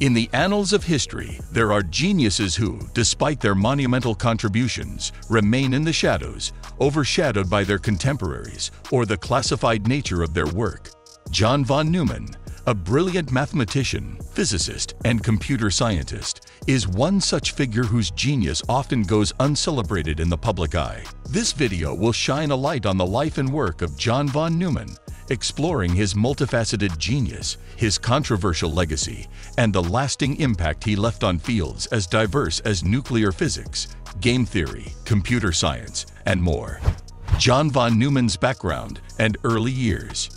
In the annals of history, there are geniuses who, despite their monumental contributions, remain in the shadows, overshadowed by their contemporaries or the classified nature of their work. John von Neumann, a brilliant mathematician, physicist, and computer scientist, is one such figure whose genius often goes uncelebrated in the public eye. This video will shine a light on the life and work of John von Neumann, exploring his multifaceted genius, his controversial legacy, and the lasting impact he left on fields as diverse as nuclear physics, game theory, computer science, and more. John von Neumann's background and early years.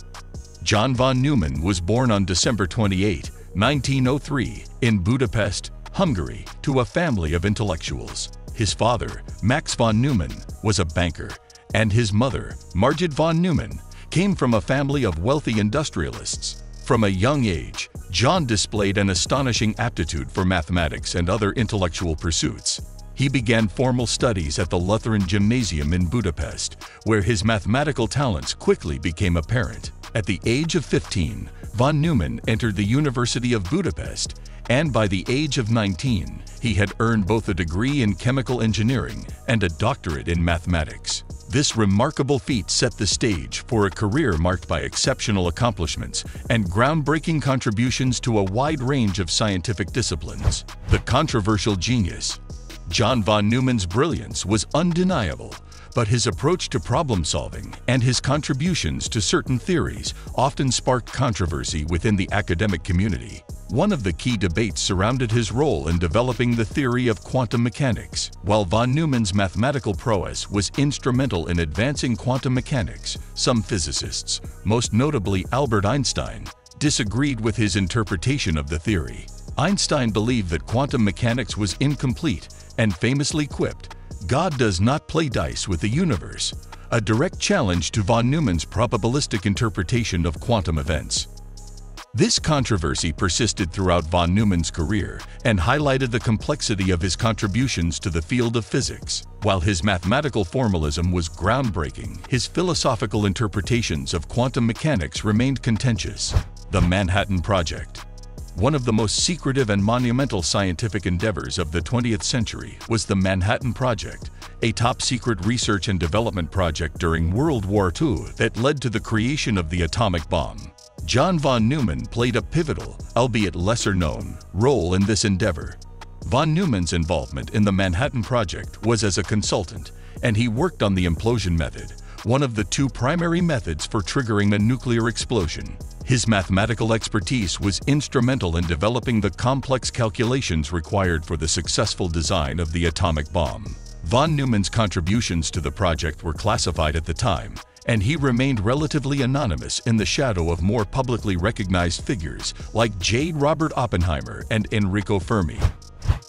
John von Neumann was born on December 28, 1903, in Budapest, Hungary, to a family of intellectuals. His father, Max von Neumann, was a banker, and his mother, Margit von Neumann, came from a family of wealthy industrialists. From a young age, John displayed an astonishing aptitude for mathematics and other intellectual pursuits. He began formal studies at the Lutheran Gymnasium in Budapest, where his mathematical talents quickly became apparent. At the age of 15, von Neumann entered the University of Budapest, and by the age of 19, he had earned both a degree in chemical engineering and a doctorate in mathematics. This remarkable feat set the stage for a career marked by exceptional accomplishments and groundbreaking contributions to a wide range of scientific disciplines. The controversial genius. John von Neumann's brilliance was undeniable, but his approach to problem solving and his contributions to certain theories often sparked controversy within the academic community. One of the key debates surrounded his role in developing the theory of quantum mechanics. While von Neumann's mathematical prowess was instrumental in advancing quantum mechanics, some physicists, most notably Albert Einstein, disagreed with his interpretation of the theory. Einstein believed that quantum mechanics was incomplete and famously quipped, God does not play dice with the universe, a direct challenge to von Neumann's probabilistic interpretation of quantum events. This controversy persisted throughout von Neumann's career and highlighted the complexity of his contributions to the field of physics. While his mathematical formalism was groundbreaking, his philosophical interpretations of quantum mechanics remained contentious. The Manhattan Project one of the most secretive and monumental scientific endeavors of the 20th century was the Manhattan Project, a top-secret research and development project during World War II that led to the creation of the atomic bomb. John von Neumann played a pivotal, albeit lesser-known, role in this endeavor. Von Neumann's involvement in the Manhattan Project was as a consultant, and he worked on the implosion method, one of the two primary methods for triggering a nuclear explosion. His mathematical expertise was instrumental in developing the complex calculations required for the successful design of the atomic bomb. Von Neumann's contributions to the project were classified at the time, and he remained relatively anonymous in the shadow of more publicly recognized figures like J. Robert Oppenheimer and Enrico Fermi.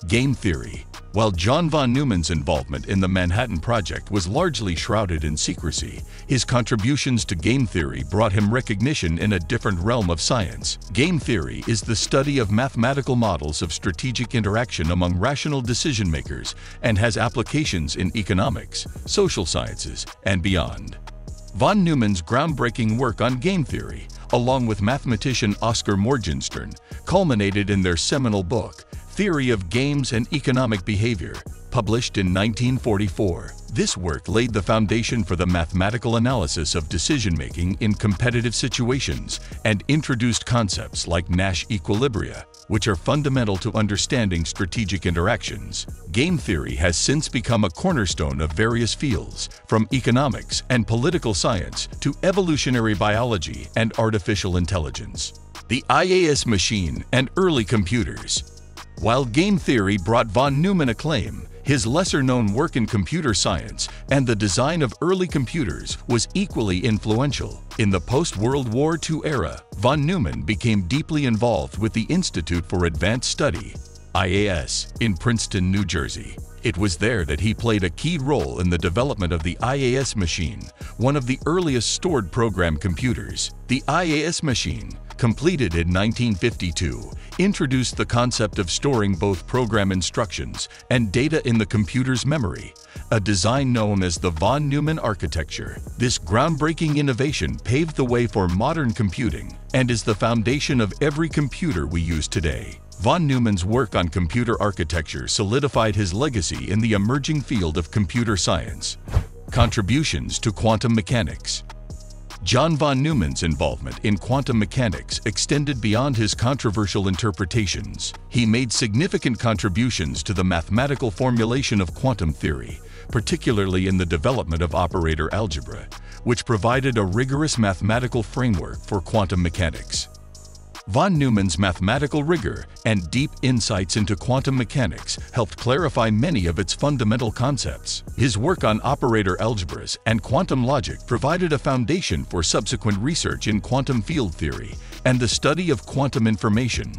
Game theory while John von Neumann's involvement in the Manhattan Project was largely shrouded in secrecy, his contributions to game theory brought him recognition in a different realm of science. Game theory is the study of mathematical models of strategic interaction among rational decision makers and has applications in economics, social sciences, and beyond. Von Neumann's groundbreaking work on game theory, along with mathematician Oskar Morgenstern, culminated in their seminal book, Theory of Games and Economic Behavior, published in 1944. This work laid the foundation for the mathematical analysis of decision-making in competitive situations and introduced concepts like Nash equilibria, which are fundamental to understanding strategic interactions. Game theory has since become a cornerstone of various fields, from economics and political science to evolutionary biology and artificial intelligence. The IAS machine and early computers while game theory brought von Neumann acclaim, his lesser-known work in computer science and the design of early computers was equally influential. In the post-World War II era, von Neumann became deeply involved with the Institute for Advanced Study, IAS, in Princeton, New Jersey. It was there that he played a key role in the development of the IAS machine, one of the earliest stored program computers. The IAS machine completed in 1952, introduced the concept of storing both program instructions and data in the computer's memory, a design known as the von Neumann architecture. This groundbreaking innovation paved the way for modern computing and is the foundation of every computer we use today. Von Neumann's work on computer architecture solidified his legacy in the emerging field of computer science. Contributions to quantum mechanics. John von Neumann's involvement in quantum mechanics extended beyond his controversial interpretations. He made significant contributions to the mathematical formulation of quantum theory, particularly in the development of operator algebra, which provided a rigorous mathematical framework for quantum mechanics. Von Neumann's mathematical rigor and deep insights into quantum mechanics helped clarify many of its fundamental concepts. His work on operator algebras and quantum logic provided a foundation for subsequent research in quantum field theory and the study of quantum information.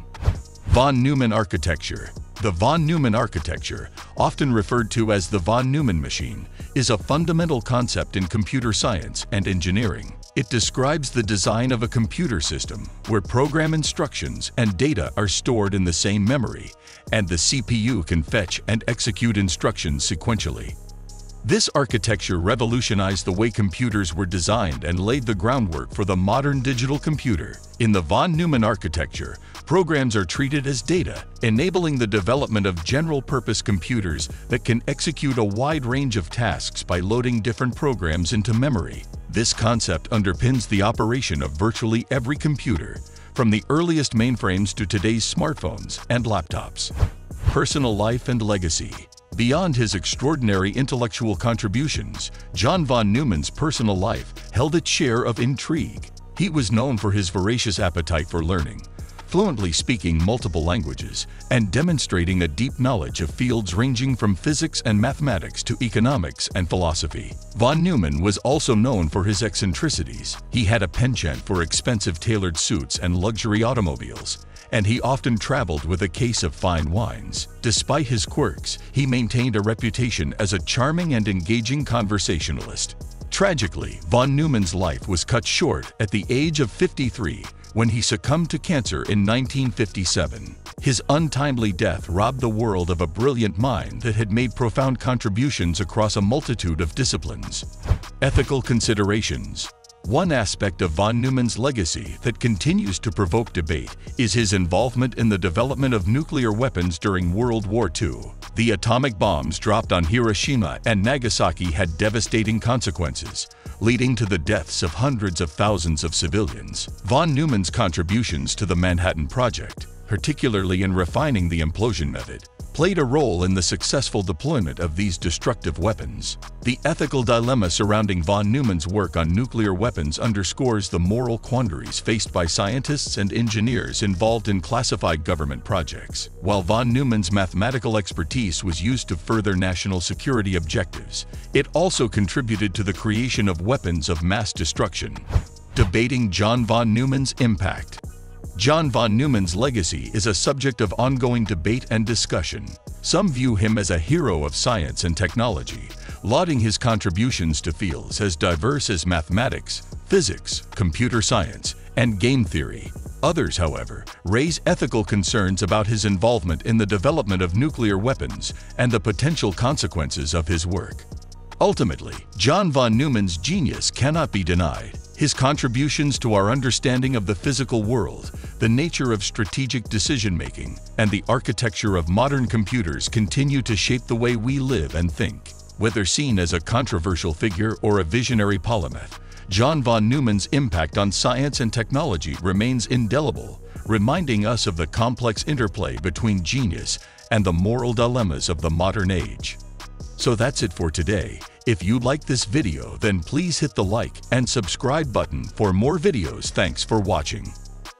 Von Neumann architecture the von Neumann architecture, often referred to as the von Neumann machine, is a fundamental concept in computer science and engineering. It describes the design of a computer system where program instructions and data are stored in the same memory, and the CPU can fetch and execute instructions sequentially. This architecture revolutionized the way computers were designed and laid the groundwork for the modern digital computer. In the von Neumann architecture, programs are treated as data, enabling the development of general-purpose computers that can execute a wide range of tasks by loading different programs into memory. This concept underpins the operation of virtually every computer, from the earliest mainframes to today's smartphones and laptops. Personal life and legacy Beyond his extraordinary intellectual contributions, John von Neumann's personal life held its share of intrigue. He was known for his voracious appetite for learning, fluently speaking multiple languages, and demonstrating a deep knowledge of fields ranging from physics and mathematics to economics and philosophy. Von Neumann was also known for his eccentricities. He had a penchant for expensive tailored suits and luxury automobiles, and he often traveled with a case of fine wines. Despite his quirks, he maintained a reputation as a charming and engaging conversationalist. Tragically, von Neumann's life was cut short at the age of 53 when he succumbed to cancer in 1957. His untimely death robbed the world of a brilliant mind that had made profound contributions across a multitude of disciplines. Ethical considerations one aspect of von Neumann's legacy that continues to provoke debate is his involvement in the development of nuclear weapons during World War II. The atomic bombs dropped on Hiroshima and Nagasaki had devastating consequences, leading to the deaths of hundreds of thousands of civilians. Von Neumann's contributions to the Manhattan Project, particularly in refining the implosion method, played a role in the successful deployment of these destructive weapons. The ethical dilemma surrounding von Neumann's work on nuclear weapons underscores the moral quandaries faced by scientists and engineers involved in classified government projects. While von Neumann's mathematical expertise was used to further national security objectives, it also contributed to the creation of weapons of mass destruction. Debating John von Neumann's impact John von Neumann's legacy is a subject of ongoing debate and discussion. Some view him as a hero of science and technology, lauding his contributions to fields as diverse as mathematics, physics, computer science, and game theory. Others, however, raise ethical concerns about his involvement in the development of nuclear weapons and the potential consequences of his work. Ultimately, John von Neumann's genius cannot be denied. His contributions to our understanding of the physical world, the nature of strategic decision-making, and the architecture of modern computers continue to shape the way we live and think. Whether seen as a controversial figure or a visionary polymath, John von Neumann's impact on science and technology remains indelible, reminding us of the complex interplay between genius and the moral dilemmas of the modern age. So that's it for today. If you like this video, then please hit the like and subscribe button for more videos. Thanks for watching.